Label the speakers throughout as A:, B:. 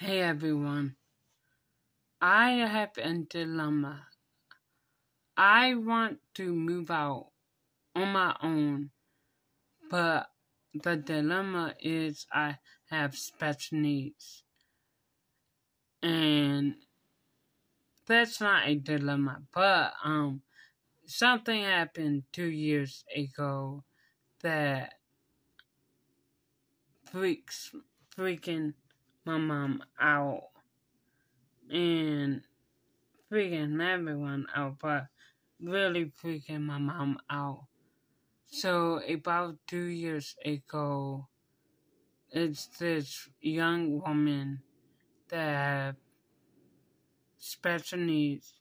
A: Hey everyone. I have a dilemma. I want to move out on my own, but the dilemma is I have special needs. And that's not a dilemma, but um something happened 2 years ago that freaks freaking my mom out and freaking everyone out, but really freaking my mom out. So about two years ago, it's this young woman that special needs,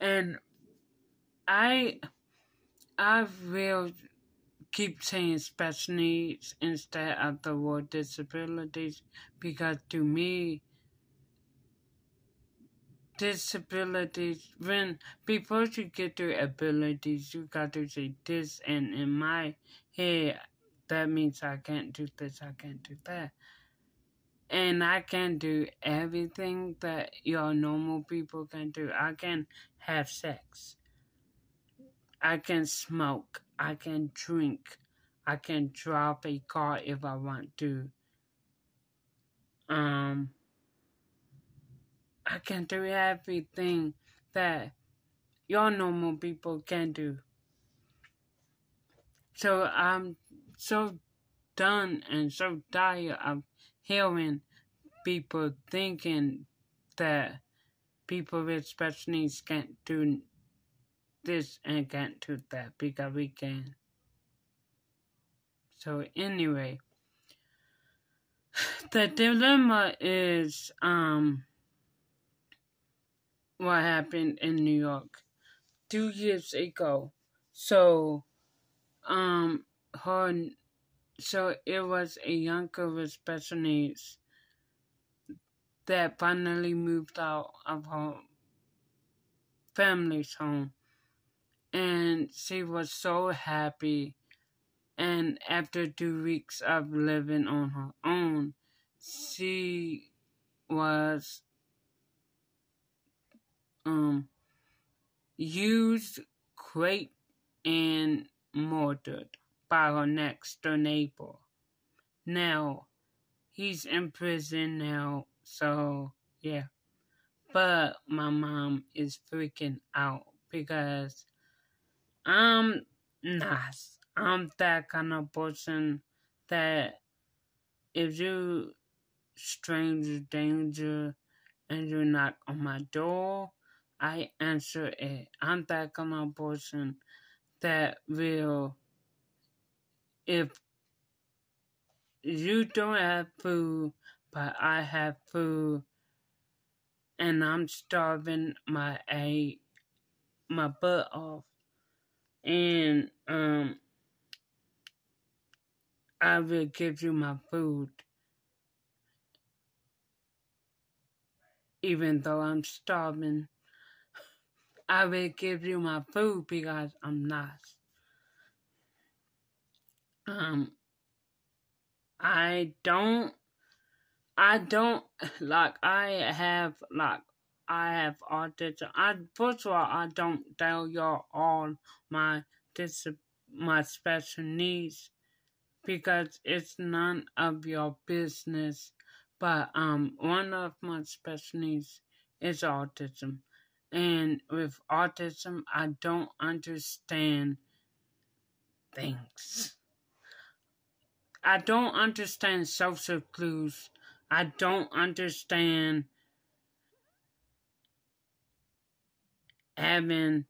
A: and I I will keep saying special needs instead of the word disabilities because to me, disabilities, when before you get to abilities, you got to say this, and in my head, that means I can't do this, I can't do that. And I can do everything that your normal people can do. I can have sex. I can smoke. I can drink. I can drop a car if I want to. Um, I can do everything that your normal people can do. So I'm so done and so tired of hearing people thinking that people with special needs can't do this and can't do that because we can. So anyway, the dilemma is um what happened in New York two years ago. So um her so it was a young girl with special needs that finally moved out of her family's home and she was so happy and after two weeks of living on her own, she was um used, raped, and murdered by her next door neighbor. Now, he's in prison now, so yeah. But my mom is freaking out because I'm not I'm that kind of person that if you stranger danger and you knock on my door, I answer it. I'm that kind of person that will, if you don't have food, but I have food, and I'm starving my a my butt off, and um I will give you my food. Even though I'm starving, I will give you my food because I'm not. Um, I don't, I don't, like, I have, like, I have autism. I, first of all, I don't tell y'all all my, dis, my special needs because it's none of your business. But um, one of my special needs is autism, and with autism, I don't understand things. I don't understand social clues. I don't understand having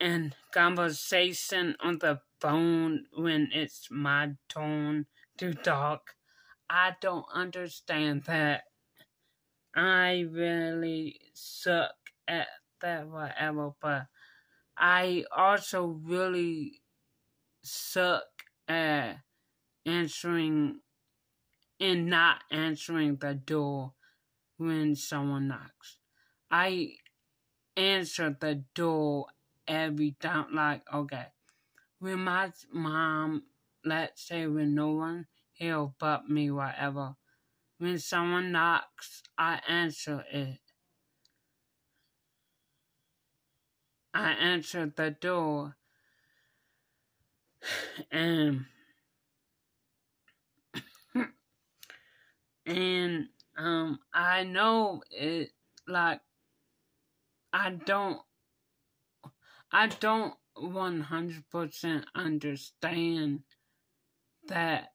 A: a conversation on the phone when it's my turn to talk. I don't understand that. I really suck at that whatever, but I also really suck at answering and not answering the door when someone knocks. I answer the door every time, like, okay, when my mom, let's say when no one here but me, whatever, when someone knocks, I answer it. I answer the door and and um I know it like I don't I don't 100% understand that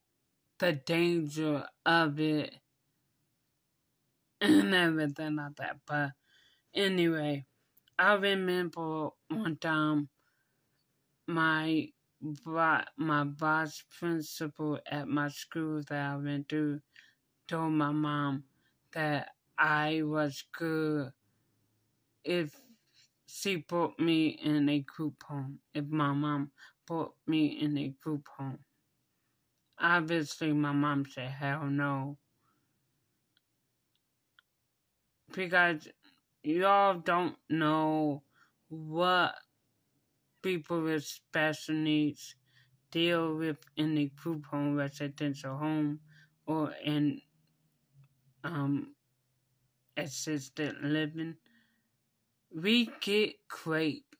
A: the danger of it and everything like that. But anyway, I remember one time my my vice principal at my school that I went to told my mom that I was good if she put me in a group home, if my mom put me in a group home. Obviously, my mom said, hell no. Because y'all don't know what people with special needs deal with in a group home, residential home, or in um, assisted living. We get raped.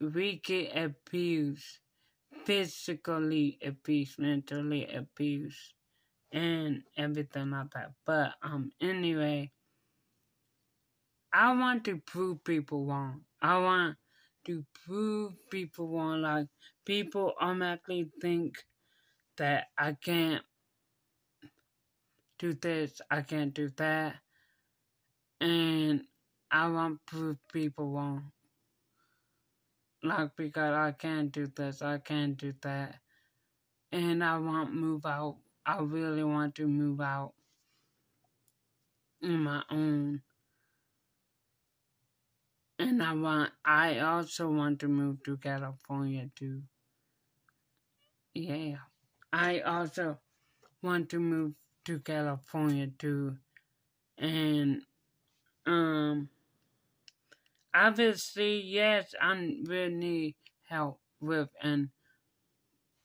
A: We get abused physically abused, mentally abused, and everything like that. But um, anyway, I want to prove people wrong. I want to prove people wrong. Like people automatically think that I can't do this, I can't do that, I want to prove people wrong. Like, because I can't do this, I can't do that. And I want move out. I really want to move out in my own. And I want, I also want to move to California too. Yeah. I also want to move to California too. And, um, obviously, yes, I really need help with and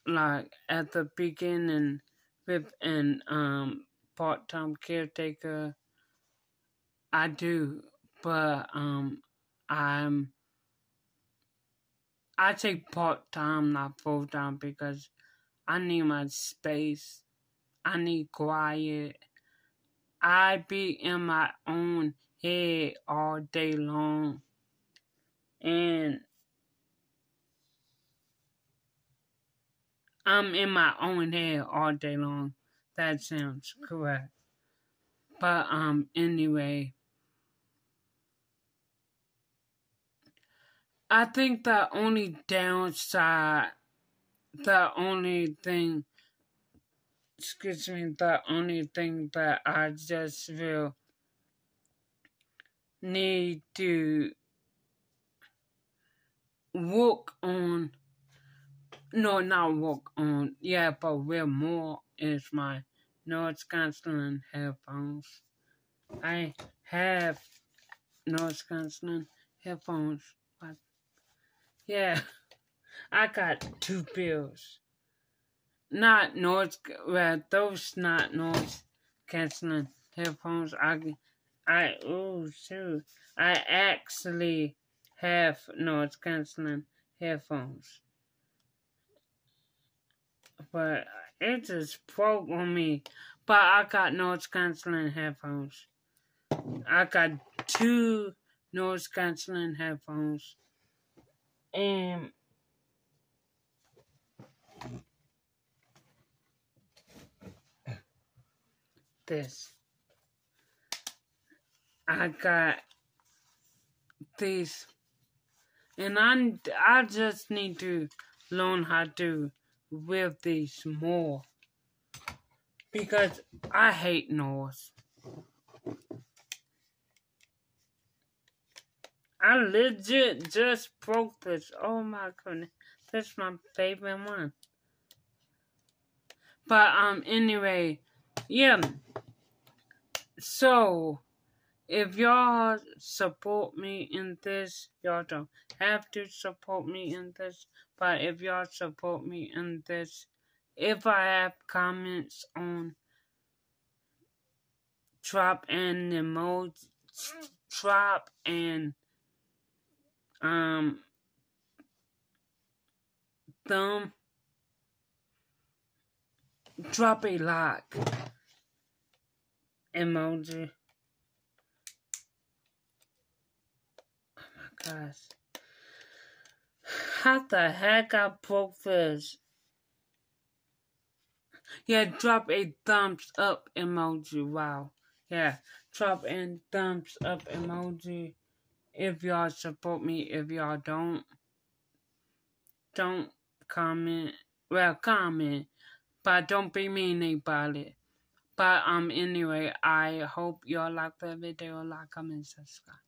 A: like at the beginning with an um part time caretaker. I do, but um I'm I take part time, not full time, because I need my space. I need quiet. I be in my own head all day long and I'm in my own head all day long. That sounds correct. But um anyway I think the only downside the only thing excuse me, the only thing that I just feel need to work on no not work on yeah but wear more is my noise canceling headphones. I have noise canceling headphones but yeah i got two pills. Not noise well those not noise canceling headphones i i oh shoot i actually have noise canceling headphones. But it just broke on me. But I got noise canceling headphones. I got two noise canceling headphones. And this. I got these and I, I just need to learn how to with these more. Because I hate noise. I legit just broke this. Oh my goodness. That's my favorite one. But um anyway, yeah. So if y'all support me in this, y'all don't have to support me in this, but if y'all support me in this, if I have comments on drop an emoji, drop and um thumb, drop a like emoji. Oh my gosh. How the heck I broke this? Yeah, drop a thumbs up emoji. Wow. Yeah, drop a thumbs up emoji if y'all support me. If y'all don't, don't comment. Well, comment, but don't be mean about it. But um, anyway, I hope y'all like the video, like, comment, subscribe.